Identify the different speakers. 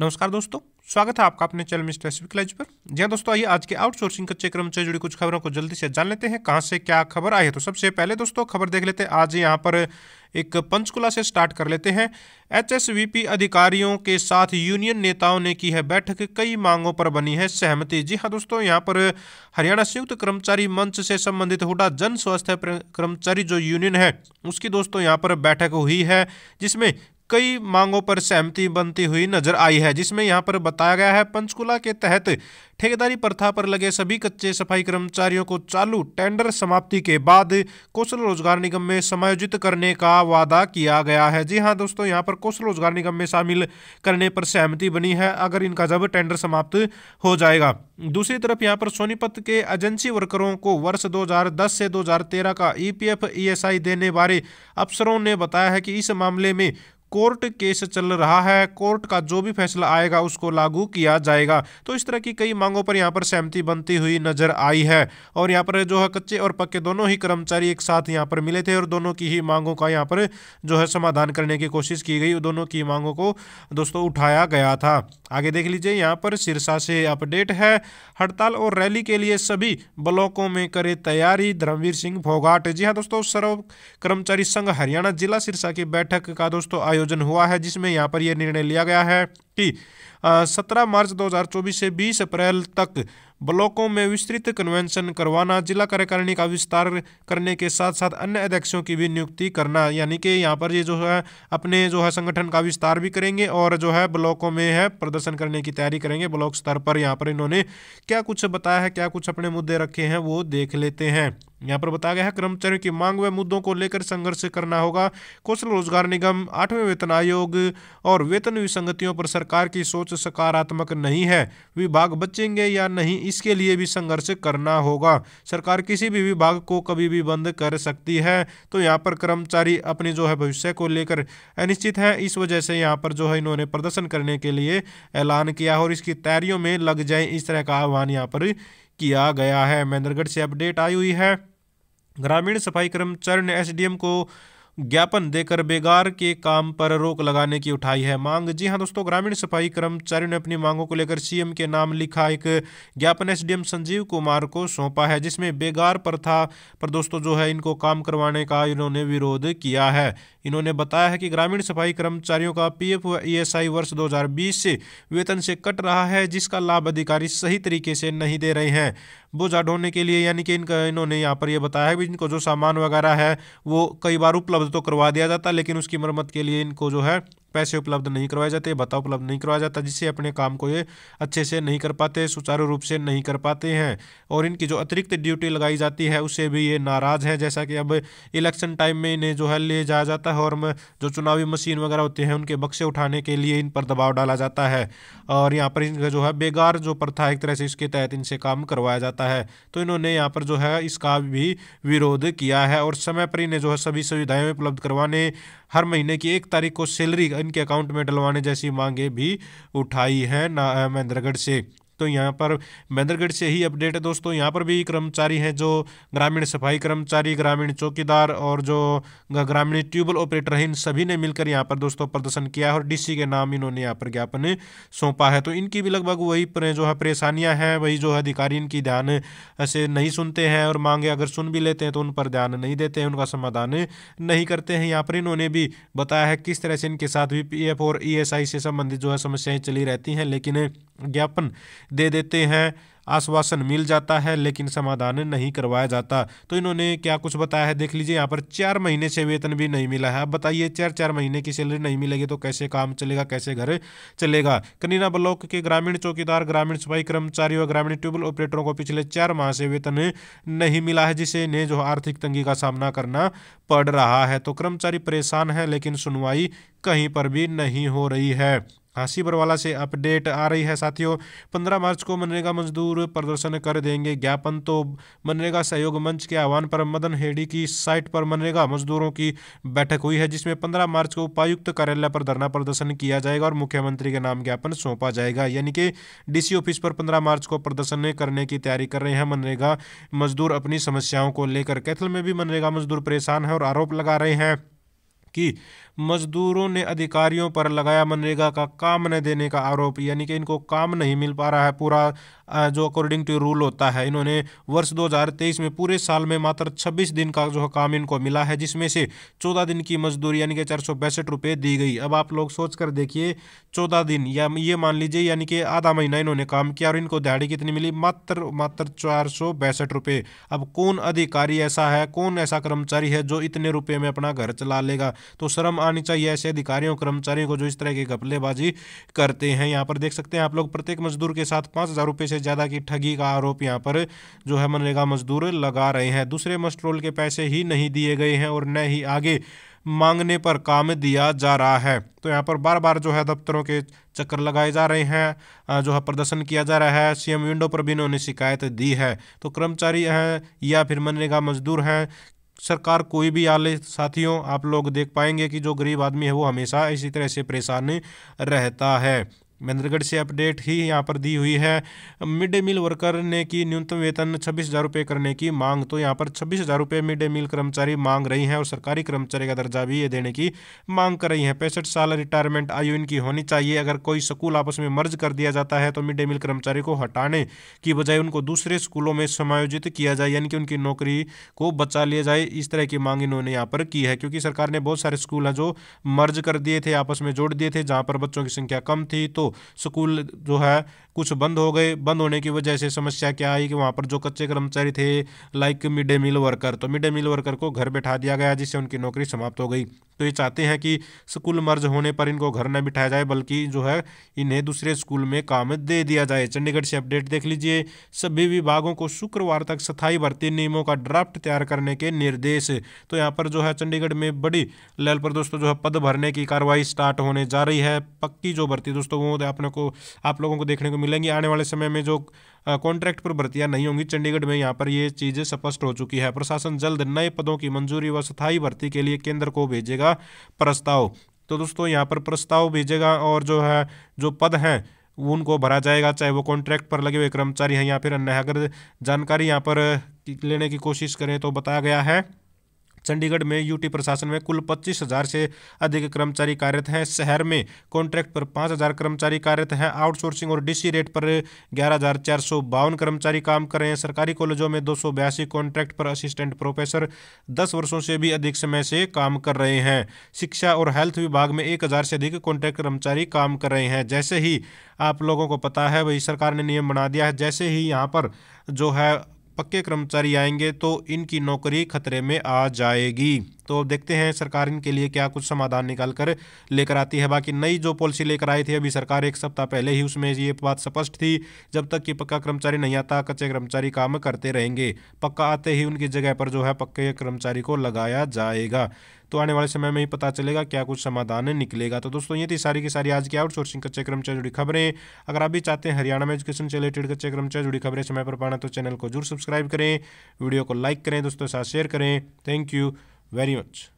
Speaker 1: नमस्कार दोस्तों, स्वागत है आपका अपने चैनल मिस्टर स्विकलाइज पर। जी हाँ दोस्तों, आइए आज के आउटसोर्सिंग कच्चे क्रम से जुड़ी कुछ खबरों को जल्दी से जान लेते हैं। कहाँ से क्या खबर आई है? तो सबसे पहले दोस्तों, खबर देख लेते हैं। आज यहाँ पर एक पंचकुला से स्टार्ट कर लेते हैं। एचएसवीपी अधिकारियों के साथ यूनियन नेताओं ने की है बैठक। कई मांगों पर बनी है सहमति। जी हाँ दोस्तों, यहाँ पर हरियाणा संयुक्त कर्मचारी मंच से संबंधित हुडा जन स्वास्थ्य कर्मचारी जो यूनियन है, उसकी दोस्तों, यहाँ पर बैठक हुई है, जिसमें कई मांगों पर सहमति बनती हुई नज़र आई है, जिसमें यहाँ पर बताया गया है, पंचकुला के तहत ठेकेदारी प्रथा पर लगे सभी कच्चे सफ़ाई कर्मचारियों को चालू टेंडर समाप्ति के बाद कौशल रोज़गार निगम में समायोजित करने का वादा किया गया है। जी हाँ दोस्तों, यहाँ पर कौशल रोज़गार निगम में शामिल करने पर सहमति बनी है, अगर इनका जब टेंडर समाप्त हो जाएगा। दूसरी तरफ़ यहाँ पर सोनीपत के एजेंसी वर्करों को वर्ष 2010 से 2013 का ईपीएफ ईएसआई देने बारे अफसरों ने बताया है कि इस मामले में कोर्ट केस चल रहा है। कोर्ट का जो भी फैसला आएगा, उसको लागू किया जाएगा। तो इस तरह की कई मांगों पर यहाँ पर सहमति बनती हुई नज़र आई है। और यहाँ पर जो है, कच्चे और पक्के दोनों ही कर्मचारी एक साथ यहाँ पर मिले थे और दोनों की ही मांगों का यहाँ पर जो है समाधान करने की कोशिश की गई। दोनों की मांगों को, दोस्तों, उठाया गया था। आगे देख लीजिए, यहाँ पर सिरसा से अपडेट है। हड़ताल और रैली के लिए सभी ब्लॉकों में करे तैयारी। धर्मवीर सिंह भोगाट। जी हाँ दोस्तों सर्व कर्मचारी संघ हरियाणा जिला सिरसा की बैठक का दोस्तों आयोजन हुआ है, जिसमें यहाँ पर यह निर्णय लिया गया है कि सत्रह मार्च 2024 से 20 अप्रैल तक ब्लॉकों में विस्तृत कन्वेंशन करवाना, जिला कार्यकारिणी का विस्तार करने के साथ साथ अन्य अध्यक्षों की भी नियुक्ति करना, यानी कि यहाँ पर ये जो है, अपने जो है संगठन का विस्तार भी करेंगे और जो है ब्लॉकों में है प्रदर्शन करने की तैयारी करेंगे। ब्लॉक स्तर पर यहाँ पर इन्होंने क्या कुछ बताया है, क्या कुछ अपने मुद्दे रखे हैं वो देख लेते हैं। यहाँ पर बताया गया है, कर्मचारियों की मांग व मुद्दों को लेकर संघर्ष करना होगा। कौशल रोज़गार निगम, आठवें वेतन आयोग और वेतन विसंगतियों पर सरकार की सोच सकारात्मक नहीं है। विभाग बचेंगे या नहीं, इसके लिए भी संघर्ष करना होगा। सरकार किसी भी विभाग को कभी भी बंद कर सकती है। तो यहाँ पर कर्मचारी अपनी जो है भविष्य को लेकर अनिश्चित है। इस वजह से यहाँ पर जो है इन्होंने प्रदर्शन करने के लिए ऐलान किया और इसकी तैयारियों में लग जाए, इस तरह का आह्वान यहाँ पर किया गया है। महेंद्रगढ़ से अपडेट आई हुई है। ग्रामीण सफ़ाई कर्मचारी ने एसडीएम को ज्ञापन देकर बेगार के काम पर रोक लगाने की उठाई है मांग। जी हाँ दोस्तों, ग्रामीण सफ़ाई कर्मचारियों ने अपनी मांगों को लेकर सीएम के नाम लिखा एक ज्ञापन एसडीएम संजीव कुमार को सौंपा है, जिसमें बेगार प्रथा पर दोस्तों जो है इनको काम करवाने का इन्होंने विरोध किया है। इन्होंने बताया है कि ग्रामीण सफ़ाई कर्मचारियों का व ईएसआई वर्ष 2020 से वेतन से कट रहा है, जिसका लाभ अधिकारी सही तरीके से नहीं दे रहे हैं। बोझा ढोने के लिए, यानी कि इनका, इन्होंने यहाँ पर यह बताया है कि इनको जो सामान वगैरह है, वो कई बार उपलब्ध तो करवा दिया जाता है लेकिन उसकी मरम्मत के लिए इनको जो है पैसे उपलब्ध नहीं करवाए जाते, भत्ता उपलब्ध नहीं करवाया जाता, जिससे अपने काम को ये अच्छे से नहीं कर पाते, सुचारू रूप से नहीं कर पाते हैं। और इनकी जो अतिरिक्त ड्यूटी लगाई जाती है, उससे भी ये नाराज़ हैं, जैसा कि अब इलेक्शन टाइम में इन्हें जो है ले जाया जाता है और जो चुनावी मशीन वगैरह होते हैं, उनके बक्से उठाने के लिए इन पर दबाव डाला जाता है। और यहाँ पर इनका जो है बेगार जो प्रथा एक तरह से इसके तहत इनसे काम करवाया जाता है। तो इन्होंने यहाँ पर जो है इसका भी विरोध किया है और समय पर इन्हें जो है सभी सुविधाएँ उपलब्ध करवाने, हर महीने की एक तारीख को सैलरी इनके अकाउंट में डलवाने जैसी मांगे भी उठाई हैं महेंद्रगढ़ से। तो यहाँ पर महेंद्रगढ़ से ही अपडेट है दोस्तों। यहाँ पर भी कर्मचारी हैं जो ग्रामीण सफ़ाई कर्मचारी, ग्रामीण चौकीदार और जो ग्रामीण ट्यूबल ऑपरेटर हैं, इन सभी ने मिलकर यहाँ पर दोस्तों प्रदर्शन किया है और डीसी के नाम इन्होंने यहाँ पर ज्ञापन सौंपा है। तो इनकी भी लगभग वही जो है परेशानियाँ हैं, वही जो है अधिकारी इनकी ध्यान से नहीं सुनते हैं और मांगे अगर सुन भी लेते हैं तो उन पर ध्यान नहीं देते हैं, उनका समाधान नहीं करते हैं। यहाँ पर इन्होंने भी बताया है किस तरह से इनके साथ भी पीएफ और ईएसआई से संबंधित जो है समस्याएँ चली रहती हैं, लेकिन ज्ञापन दे देते हैं, आश्वासन मिल जाता है, लेकिन समाधान नहीं करवाया जाता। तो इन्होंने क्या कुछ बताया है? देख लीजिए, यहाँ पर चार महीने से वेतन भी नहीं मिला है। अब बताइए, चार चार महीने की सैलरी नहीं मिलेगी तो कैसे काम चलेगा, कैसे घर चलेगा? कनीना ब्लॉक के ग्रामीण चौकीदार, ग्रामीण सफ़ाई कर्मचारी और ग्रामीण ट्यूबल ऑपरेटरों को पिछले चार माह से वेतन नहीं मिला है, जिसे इन्हें जो आर्थिक तंगी का सामना करना पड़ रहा है। तो कर्मचारी परेशान है, लेकिन सुनवाई कहीं पर भी नहीं हो रही है। हासी बरवाला से अपडेट आ रही है। साथियों, पंद्रह मार्च को मनरेगा मजदूर प्रदर्शन कर देंगे ज्ञापन। तो मनरेगा सहयोग मंच के आह्वान पर मदन हेडी की साइट पर मनरेगा मजदूरों की बैठक हुई है, जिसमें पंद्रह मार्च को उपायुक्त कार्यालय पर धरना प्रदर्शन किया जाएगा और मुख्यमंत्री के नाम ज्ञापन सौंपा जाएगा। यानी कि डीसी ऑफ़िस पर पंद्रह मार्च को प्रदर्शन करने की तैयारी कर रहे हैं मनरेगा मजदूर अपनी समस्याओं को लेकर। कैथल में भी मनरेगा मजदूर परेशान है और आरोप लगा रहे हैं कि मजदूरों ने अधिकारियों पर लगाया मनरेगा का काम न देने का आरोप, यानी कि इनको काम नहीं मिल पा रहा है। पूरा जो अकॉर्डिंग टू रूल होता है, इन्होंने वर्ष 2023 में पूरे साल में मात्र 26 दिन का जो काम इनको मिला है, जिसमें से 14 दिन की मजदूरी, यानी कि चार सौ दी गई। अब आप लोग सोच कर देखिए 14 दिन, या ये मान लीजिए, यानी कि आधा महीना इन्होंने काम किया और इनको दिहाड़ी कितनी मिली? मात्र मात्र चार सौ अब कौन अधिकारी ऐसा है, कौन ऐसा कर्मचारी है, जो इतने रुपये में अपना घर चला लेगा? तो शर्म आनी चाहिए ऐसे अधिकारियों, कर्मचारियों को जो इस तरह की घपलेबाजी करते हैं। यहाँ पर देख सकते हैं आप लोग, प्रत्येक मजदूर के साथ पाँच हज़ार से ज़्यादा की ठगी का आरोप यहाँ पर जो है मनरेगा मजदूर लगा रहे हैं। दूसरे मस्ट्रोल के पैसे ही नहीं दिए गए हैं और न ही आगे मांगने पर काम दिया जा रहा है। तो यहाँ पर बार बार जो है दफ्तरों के चक्कर लगाए जा रहे हैं जो है प्रदर्शन किया जा रहा है, सीएम विंडो पर भी इन्होंने शिकायत दी है। तो कर्मचारी हैं या फिर मनरेगा मजदूर हैं सरकार कोई भी आले साथियों, आप लोग देख पाएँगे कि जो गरीब आदमी है वो हमेशा इसी तरह से परेशान रहता है। महेंद्रगढ़ से अपडेट ही यहाँ पर दी हुई है। मिड डे मील वर्कर ने की न्यूनतम वेतन छब्बीस हज़ार रुपये करने की मांग तो यहाँ पर छब्बीस हज़ार रुपये मिड डे मील कर्मचारी मांग रही हैं और सरकारी कर्मचारी का दर्जा भी ये देने की मांग कर रही हैं। पैंसठ साल रिटायरमेंट आयु इनकी होनी चाहिए। अगर कोई स्कूल आपस में मर्ज कर दिया जाता है तो मिड डे मील कर्मचारी को हटाने की बजाय उनको दूसरे स्कूलों में समायोजित किया जाए, यानी कि उनकी नौकरी को बचा लिया जाए, इस तरह की मांग इन्होंने यहाँ पर की है। क्योंकि सरकार ने बहुत सारे स्कूल हैं जो मर्ज कर दिए थे, आपस में जोड़ दिए थे, जहाँ पर बच्चों की संख्या कम थी तो स्कूल जो है, कुछ बंद हो गए। बंद होने की वजह से समस्या क्या आई कि वहाँ पर जो कच्चे कर्मचारी थे like mid day meal worker तो मिड डे मील वर्कर को घर बैठा दिया गया, जिससे उनकी नौकरी समाप्त हो गई। तो ये चाहते हैं कि स्कूल मर्ज होने पर इनको घर न बिठाया जाए, बल्कि जो है, इन्हें दूसरे स्कूल में काम दे दिया जाए। चंडीगढ़ से अपडेट देख लीजिए, सभी विभागों को शुक्रवार तक स्थायी भर्ती नियमों का ड्राफ्ट तैयार करने के निर्देश। तो यहाँ पर जो है, चंडीगढ़ में बड़ी लेवल पर दोस्तों, जो है, पद भरने की कार्रवाई स्टार्ट होने जा रही है। पक्की जो भर्ती दोस्तों, वो अपने को, आप लोगों को देखने को मिलेंगी। आने वाले समय में जो कॉन्ट्रैक्ट पर भर्तियाँ नहीं होंगी, चंडीगढ़ में यहाँ पर ये चीज़ें स्पष्ट हो चुकी है। प्रशासन जल्द नए पदों की मंजूरी व स्थायी भर्ती के लिए केंद्र को भेजेगा प्रस्ताव। तो दोस्तों, यहाँ पर प्रस्ताव भेजेगा और जो है, जो पद हैं, उनको भरा जाएगा, चाहे वो कॉन्ट्रैक्ट पर लगे हुए कर्मचारी हैं या फिर अन्य अगर जानकारी यहाँ पर, लेने की कोशिश करें तो बताया गया है। चंडीगढ़ में यूटी प्रशासन में कुल पच्चीस हज़ार से अधिक कर्मचारी कार्यरत हैं। शहर में कॉन्ट्रैक्ट पर पाँच हज़ार कर्मचारी कार्यरत हैं। आउटसोर्सिंग और डीसी रेट पर ग्यारह हज़ार चार सौ बावन कर्मचारी काम कर रहे हैं। सरकारी कॉलेजों में दो सौ बयासी कॉन्ट्रैक्ट पर असिस्टेंट प्रोफेसर दस वर्षों से भी अधिक समय से काम कर रहे हैं। शिक्षा और हेल्थ विभाग में एक हज़ार से अधिक कॉन्ट्रैक्ट कर्मचारी काम कर रहे हैं। जैसे ही आप लोगों को पता है, वही सरकार ने नियम बना दिया है। जैसे ही यहाँ पर जो है पक्के कर्मचारी आएँगे तो इनकी नौकरी खतरे में आ जाएगी। तो देखते हैं सरकार इनके लिए क्या कुछ समाधान निकाल कर लेकर आती है। बाकी नई जो पॉलिसी लेकर आई थी अभी सरकार एक सप्ताह पहले ही उसमें ये बात स्पष्ट थी, जब तक कि पक्का कर्मचारी नहीं आता, कच्चे कर्मचारी काम करते रहेंगे। पक्का आते ही उनकी जगह पर जो है पक्के कर्मचारी को लगाया जाएगा। तो आने वाले समय में ही पता चलेगा क्या कुछ समाधान निकलेगा। तो दोस्तों, ये थी सारी की सारी आज की आउटसोर्सिंग कच्चे कर्मचारी जुड़ी खबरें। अगर आप भी चाहते हैं हरियाणा में एजुकेशन से रिलेटेड कच्चे कर्मचारी जुड़ी खबरें समय पर पाना तो चैनल को ज़रूर सब्सक्राइब करें। वीडियो को लाइक करें, दोस्तों साथ शेयर करें। Thank you very much